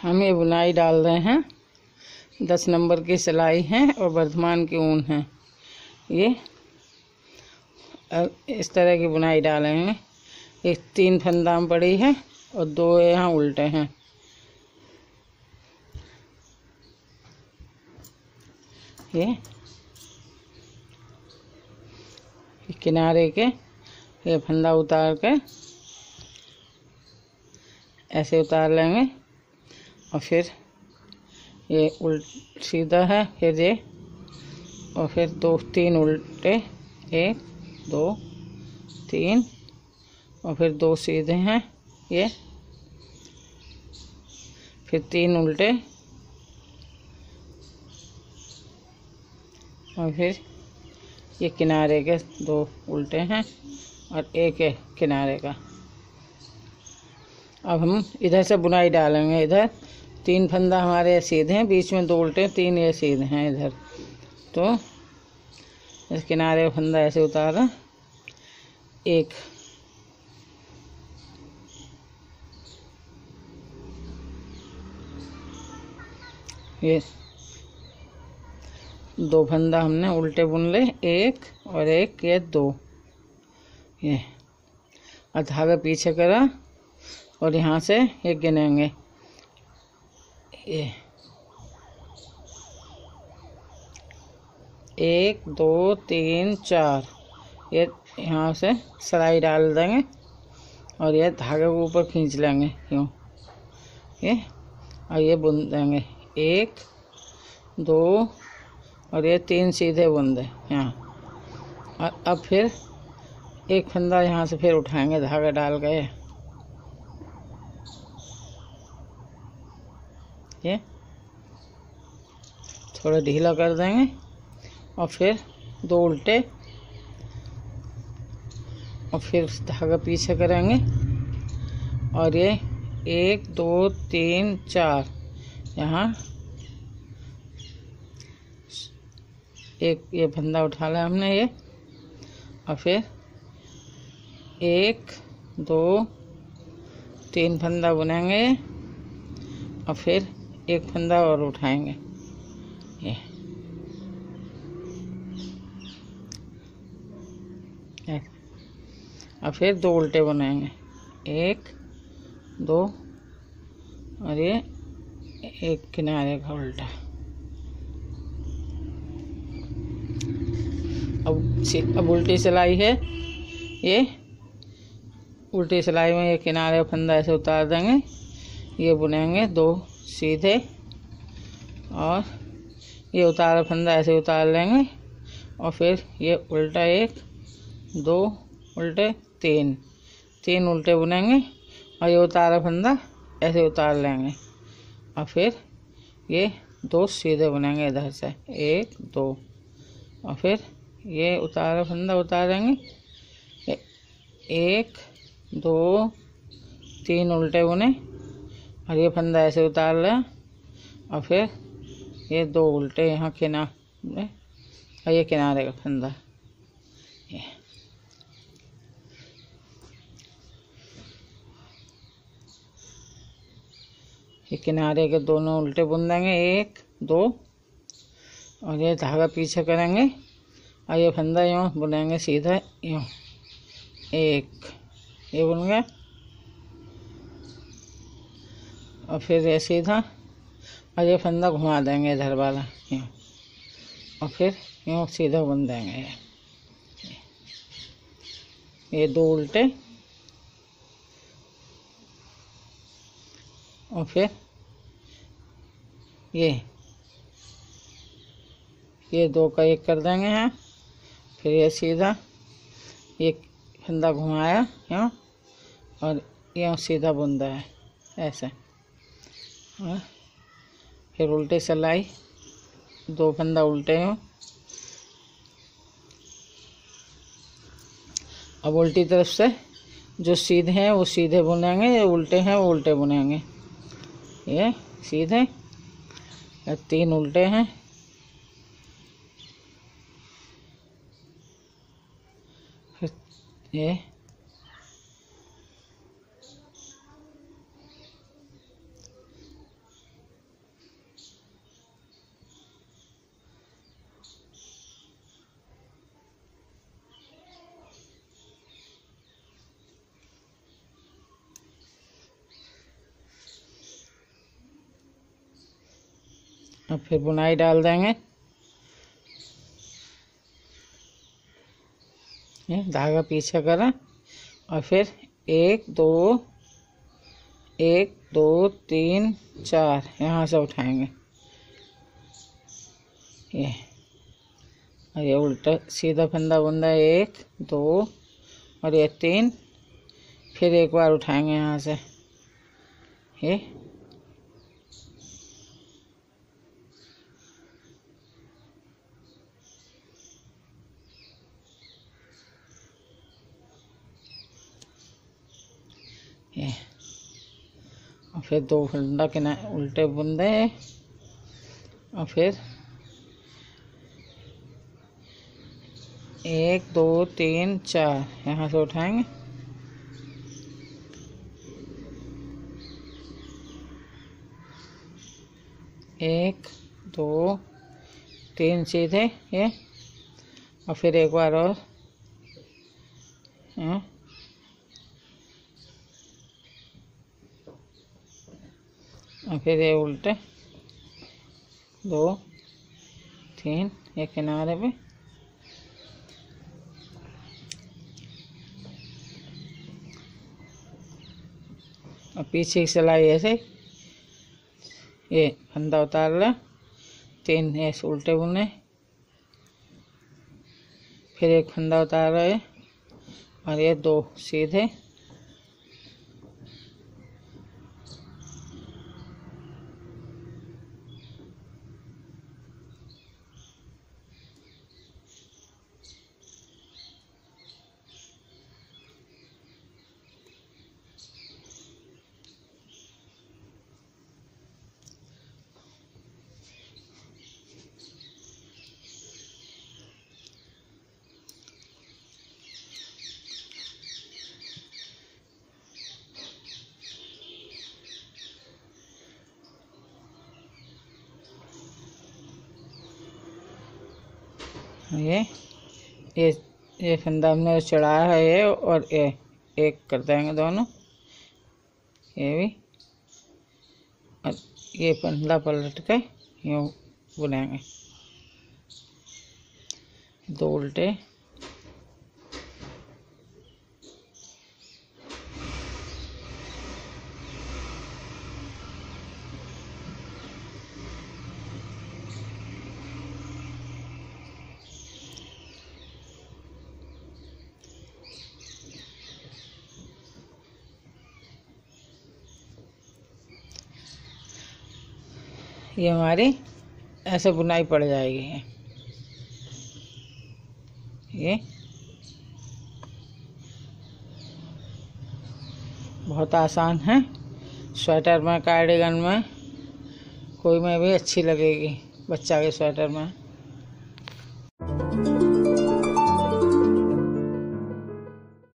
हम ये बुनाई डाल रहे हैं। दस नंबर की सिलाई है और वर्धमान की ऊन है। ये इस तरह की बुनाई डालेंगे एक तीन फंदाम पड़ी है और दो यहाँ उल्टे हैं। ये, किनारे के ये फंदा उतार के ऐसे उतार लेंगे। और फिर ये उल्ट सीधा है, फिर ये, और फिर दो, तीन उल्टे, एक, दो, तीन, और फिर दो सीधे हैं, ये, फिर तीन उल्टे, और फिर ये किनारे के दो उल्टे हैं, और एक है किनारे का। अब हम इधर से बुनाई डालेंगे, इधर। तीन फंदा हमारे सीधे हैं, बीच में दो उल्टे तीन ये सीधे हैं इधर। तो इस किनारे फंदा ऐसे उतारा। एक। ये। दो फंदा हमने उल्टे बुन ले, एक और एक, ये दो। ये। धागा पीछे करा और यहाँ से ये गिनेंगे। एक, दो, तीन, चार। ये यहाँ से सलाई डाल देंगे और ये धागे को ऊपर खींच लेंगे यूँ ये और ये बुन देंगे। एक, दो और ये तीन सीधे बुन दे, यहाँ। और अब फिर एक फंदा यहाँ से फिर उठाएँगे धागा डाल गए ये थोड़ा ढीला कर देंगे और फिर दो उल्टे और फिर धागा पीछे करेंगे और ये एक, दो, तीन, चार। यहाँ एक, ये फंदा उठा लिया हमने ये। और फिर एक, दो, तीन फंदा बुनेंगे। और फिर एक फंदा और उठाएँगे। ये। और फिर दो उल्टे बनाएँगे। एक, दो, और ये एक किनारे का उल्टा। अब अब उल्टी सिलाई है। ये उल्टी सिलाई में ये किनारे फंदा ऐसे उतार देंगे। ये बुनेंगे। दो सीधे और ये उतारा फंदा ऐसे उतार लेंगे और फिर ये उल्टा एक, दो, उल्टे तीन। तीन उल्टे बुनेंगे और ये उतारा फंदा ऐसे उतार लेंगे। और फिर ये दो सीधे बुनेंगे इधर से, एक, दो। और फिर ये उतारा फंदा उतारेंगे। एक, दो, तीन उल्टे बुने। और ये फंदा ऐसे उतार लें, और फिर ये दो उल्टे यहाँ किनारे और ये किनारे का फंदा। ये। ये किनारे के दोनों उल्टे बुन देंगे एक, दो, और ये धागा पीछे करेंगे, और ये फंदा यूँ बुनेंगे सीधा यूँ। एक, ये बुन गया। और फिर ये सीधा और ये फंदा घुमा देंगे इधर वाला, यूँ। और फिर यूँ सीधा बुन देंगे। ये दो उल्टे। और फिर ये ये दो का एक कर देंगे यहाँ फिर ये सीधा एक फंदा घुमाया यहाँ और यूँ सीधा बुंदा है, ऐसे। और फिर उल्टे सिलाई दो फंदा उल्टे हो। अब उल्टी तरफ़ से जो सीधे हैं, वो सीधे बुनेंगे जो उल्टे हैं, वो उल्टे बुनेंगे। ये सीधे। तीन उल्टे हैं। ये अब फिर बुनाई डाल देंगे। ये धागा पीछे करें और फिर एक, दो एक, दो, तीन, चार, यहाँ से उठाएँगे। ये, और ये उल्टा सीधा फंदा बुंदा एक, दो, और ये तीन, फिर एक बार उठाएँगे यहाँ से। ये ये। और फिर दो फंदा के ना उल्टे बुंदे। और फिर एक, दो, तीन, चार। यहाँ से उठाएँगे। एक, दो, तीन सीधे, ये। और फिर एक बार और। और फिर ये उल्टे। दो, तीन, एक किनारे पे। और पीछे की सिलाई ऐसे। ये फंदा उतार रहा तीन ऐसे उल्टे बुने। फिर एक फंदा उतार रहे। और ये दो सीधे। ये ये ये फंदा हमने चढ़ाया है ये और ये, एक कर देंगे दोनों। ये भी। और ये फंदा पलट के यूँ बुनेंगे। दो उल्टे। ये हमारी ऐसे बुनाई पड़ जाएगी। ये। बहुत आसान है। स्वेटर में, कार्डिगन में कोई में भी अच्छी लगेगी, बच्चा के स्वेटर में।